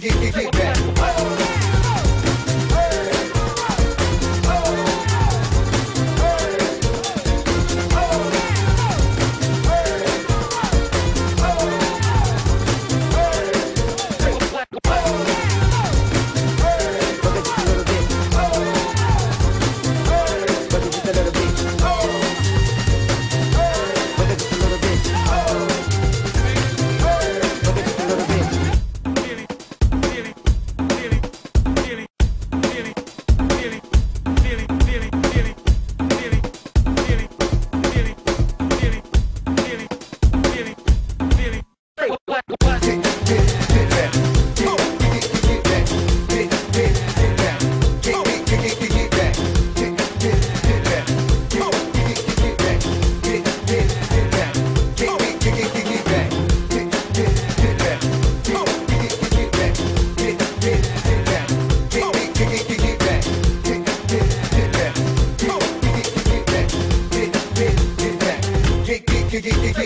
kick get kick get back. kick, kick, kick, kick.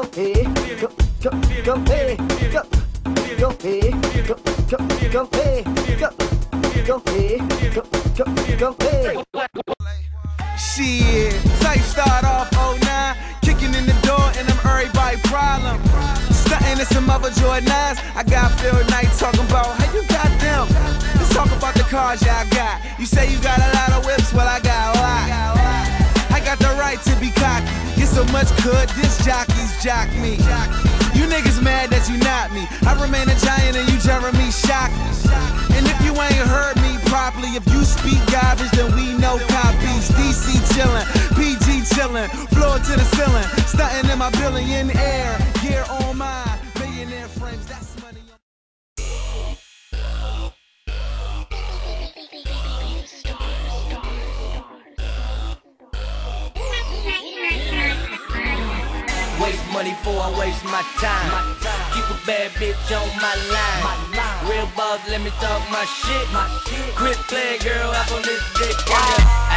Go pay, go, go, go pay, go, pay, go, pay, go, pay, go, go, tight start off 09, kicking in the door and I'm everybody problem. Stunting in some other Jordans, I got Phil Knight talking about how you got them. Let's talk about the cars y'all got. You say you got a lot of whips, well I got so much good, this jockeys jock me. You niggas mad that you not me. I remain a giant and you Jeremy shock me. And if you ain't heard me properly, if you speak garbage, then we know copies. DC chillin', PG chillin', floor to the ceiling, stunting in my billion air, gear on mine, millionaire frames. That's Waste money for I waste my time. Keep a bad bitch on my line. Real boss, let me talk my shit. Quit playing, girl, up on this dick.